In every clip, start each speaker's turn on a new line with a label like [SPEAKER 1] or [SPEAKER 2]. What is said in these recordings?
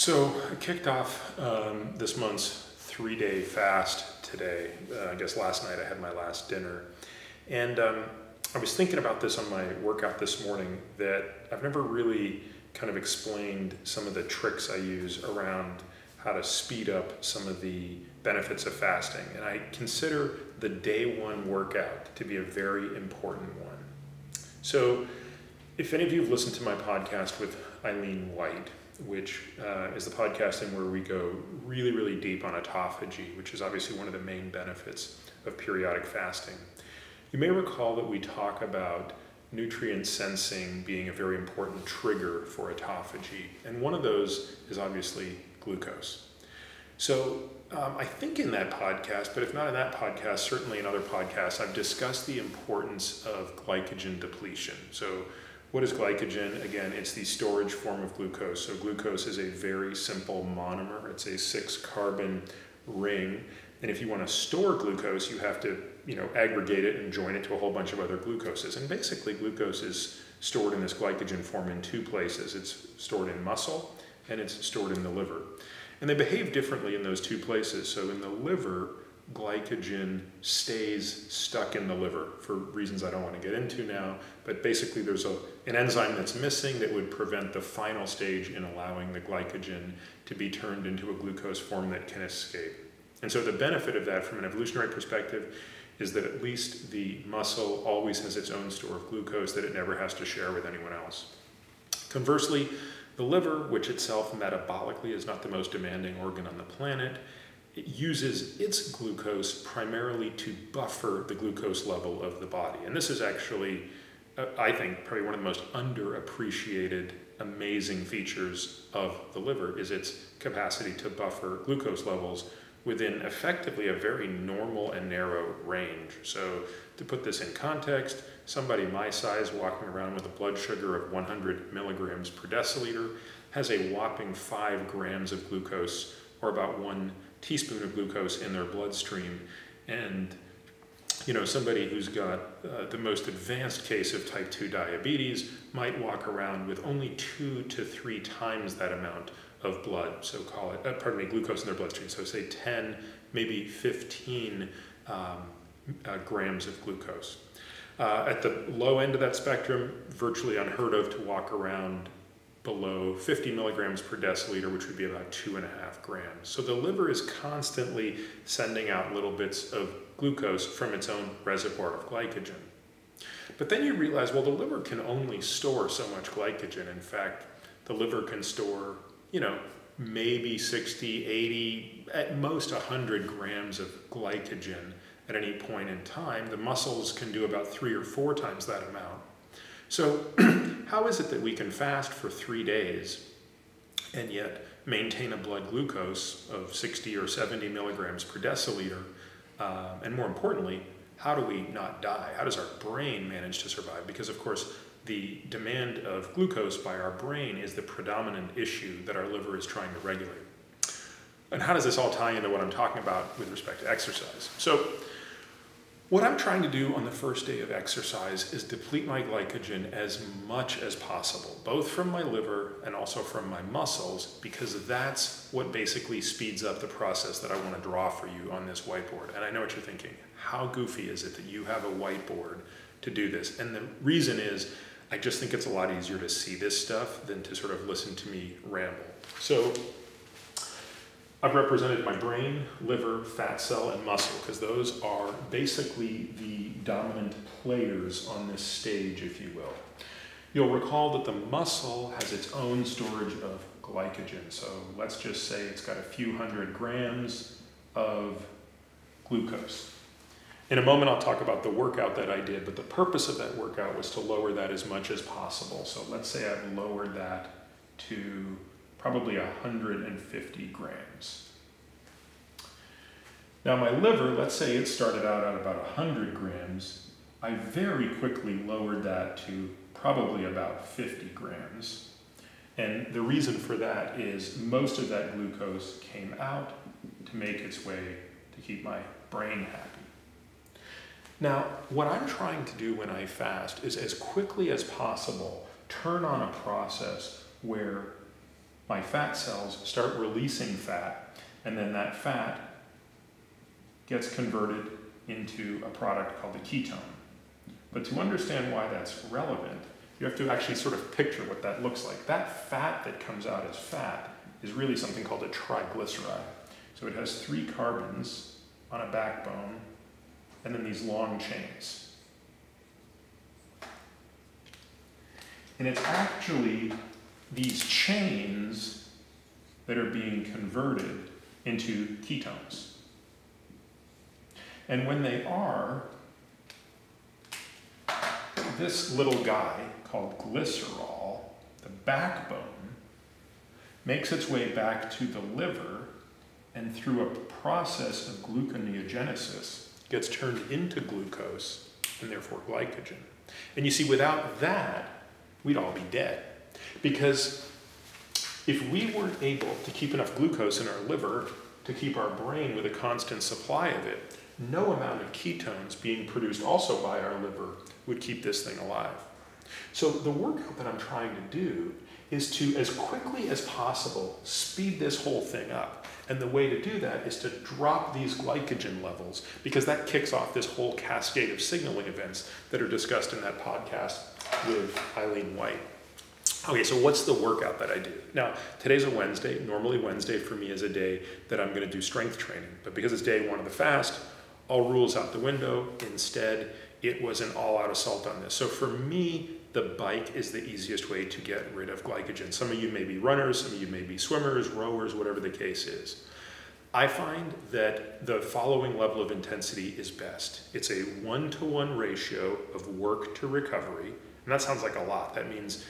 [SPEAKER 1] So I kicked off um, this month's three day fast today. Uh, I guess last night I had my last dinner. And um, I was thinking about this on my workout this morning that I've never really kind of explained some of the tricks I use around how to speed up some of the benefits of fasting. And I consider the day one workout to be a very important one. So, if any of you have listened to my podcast with Eileen White, which uh, is the podcasting where we go really, really deep on autophagy, which is obviously one of the main benefits of periodic fasting. You may recall that we talk about nutrient sensing being a very important trigger for autophagy, and one of those is obviously glucose. So, um, I think in that podcast, but if not in that podcast, certainly in other podcasts, I've discussed the importance of glycogen depletion. So, what is glycogen? Again, it's the storage form of glucose. So, glucose is a very simple monomer, it's a six carbon ring. And if you want to store glucose, you have to you know, aggregate it and join it to a whole bunch of other glucoses. And basically, glucose is stored in this glycogen form in two places it's stored in muscle and it's stored in the liver. And they behave differently in those two places. So, in the liver, glycogen stays stuck in the liver for reasons I don't want to get into now. But basically, there's a, an enzyme that's missing that would prevent the final stage in allowing the glycogen to be turned into a glucose form that can escape. And so, the benefit of that from an evolutionary perspective is that at least the muscle always has its own store of glucose that it never has to share with anyone else. Conversely, the liver, which itself metabolically is not the most demanding organ on the planet, it uses its glucose primarily to buffer the glucose level of the body. And this is actually, uh, I think, probably one of the most underappreciated, amazing features of the liver is its capacity to buffer glucose levels within effectively a very normal and narrow range. So, to put this in context, somebody my size walking around with a blood sugar of 100 milligrams per deciliter has a whopping 5 grams of glucose, or about one teaspoon of glucose in their bloodstream. And you know, somebody who's got uh, the most advanced case of type 2 diabetes might walk around with only two to three times that amount of blood, so call it, uh, pardon me, glucose in their bloodstream. So say 10, maybe 15 um, uh, grams of glucose. Uh, at the low end of that spectrum, virtually unheard of to walk around below 50 milligrams per deciliter, which would be about two and a half grams. So the liver is constantly sending out little bits of glucose from its own reservoir of glycogen. But then you realize, well, the liver can only store so much glycogen. In fact, the liver can store you know, maybe 60, 80, at most 100 grams of glycogen at any point in time. The muscles can do about three or four times that amount. So, how is it that we can fast for three days and yet maintain a blood glucose of 60 or 70 milligrams per deciliter? Uh, and more importantly, how do we not die? How does our brain manage to survive? Because, of course, the demand of glucose by our brain is the predominant issue that our liver is trying to regulate. And how does this all tie into what I'm talking about with respect to exercise? So, what I'm trying to do on the first day of exercise is deplete my glycogen as much as possible, both from my liver and also from my muscles, because that's what basically speeds up the process that I want to draw for you on this whiteboard. And I know what you're thinking. How goofy is it that you have a whiteboard to do this? And the reason is I just think it's a lot easier to see this stuff than to sort of listen to me ramble. So I've represented my brain, liver, fat cell, and muscle because those are basically the dominant players on this stage, if you will. You'll recall that the muscle has its own storage of glycogen. So let's just say it's got a few hundred grams of glucose. In a moment, I'll talk about the workout that I did, but the purpose of that workout was to lower that as much as possible. So let's say I've lowered that to probably 150 grams. Now, my liver, let's say it started out at about 100 grams. I very quickly lowered that to probably about 50 grams. And the reason for that is most of that glucose came out to make its way to keep my brain happy. Now, what I'm trying to do when I fast is as quickly as possible turn on a process where my fat cells start releasing fat, and then that fat gets converted into a product called a ketone. But to understand why that's relevant, you have to actually sort of picture what that looks like. That fat that comes out as fat is really something called a triglyceride. So it has three carbons on a backbone and then these long chains. And it's actually these chains that are being converted into ketones. And when they are, this little guy called glycerol, the backbone, makes its way back to the liver and through a process of gluconeogenesis gets turned into glucose and therefore glycogen. And you see, without that, we'd all be dead. Because if we weren't able to keep enough glucose in our liver to keep our brain with a constant supply of it, no amount of ketones being produced also by our liver would keep this thing alive. So the workout that I'm trying to do is to, as quickly as possible, speed this whole thing up. And the way to do that is to drop these glycogen levels because that kicks off this whole cascade of signaling events that are discussed in that podcast with Eileen White. Okay, so what's the workout that I do? Now, today's a Wednesday. Normally, Wednesday for me is a day that I'm going to do strength training. But because it's day one of the fast, all rules out the window. Instead, it was an all out assault on this. So for me, the bike is the easiest way to get rid of glycogen. Some of you may be runners, some of you may be swimmers, rowers, whatever the case is. I find that the following level of intensity is best. It's a one to one ratio of work to recovery. And that sounds like a lot. That means,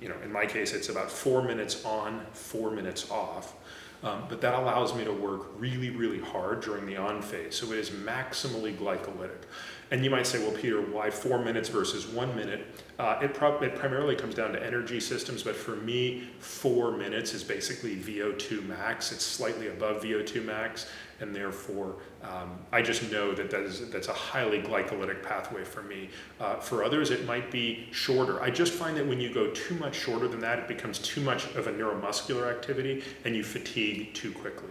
[SPEAKER 1] you know, in my case, it's about four minutes on, four minutes off. Um, but that allows me to work really, really hard during the on phase. So it is maximally glycolytic. And you might say, well, Peter, why four minutes versus one minute? Uh, it, it, primarily comes down to energy systems, but for me, four minutes is basically VO2 max. It's slightly above VO2 max, and therefore, um, I just know that that is, that's a highly glycolytic pathway for me. Uh, for others, it might be shorter. I just find that when you go too much shorter than that, it becomes too much of a neuromuscular activity, and you fatigue too quickly.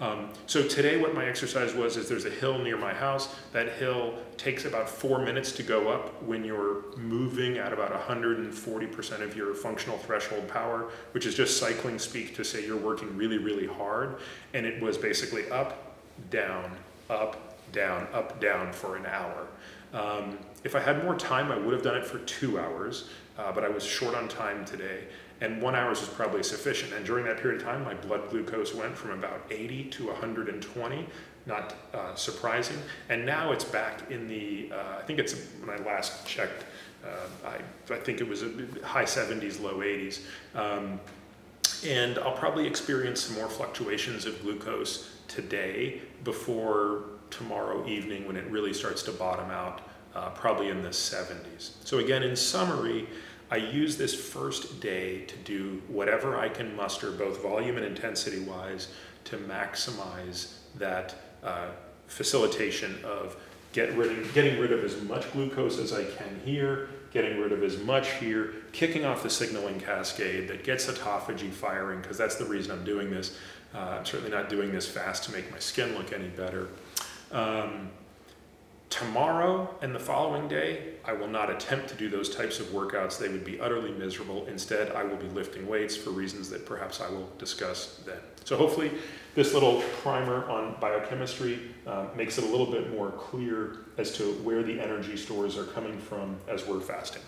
[SPEAKER 1] Um, so today what my exercise was is there's a hill near my house. That hill takes about four minutes to go up when you're moving at about 140% of your functional threshold power, which is just cycling speak to say you're working really, really hard. And it was basically up, down, up, down, up, down for an hour. Um, if I had more time, I would have done it for two hours, uh, but I was short on time today and one hours is probably sufficient. And during that period of time, my blood glucose went from about 80 to 120, not uh, surprising. And now it's back in the, uh, I think it's when I last checked, uh, I, I think it was a high 70s, low 80s. Um, and I'll probably experience some more fluctuations of glucose today before tomorrow evening when it really starts to bottom out, uh, probably in the 70s. So again, in summary, I use this first day to do whatever I can muster, both volume and intensity wise, to maximize that uh, facilitation of get rid of, getting rid of as much glucose as I can here, getting rid of as much here, kicking off the signaling cascade that gets autophagy firing, because that's the reason I'm doing this. Uh, I'm certainly not doing this fast to make my skin look any better. Um, Tomorrow and the following day, I will not attempt to do those types of workouts. They would be utterly miserable. Instead, I will be lifting weights for reasons that perhaps I will discuss then. So hopefully this little primer on biochemistry uh, makes it a little bit more clear as to where the energy stores are coming from as we're fasting.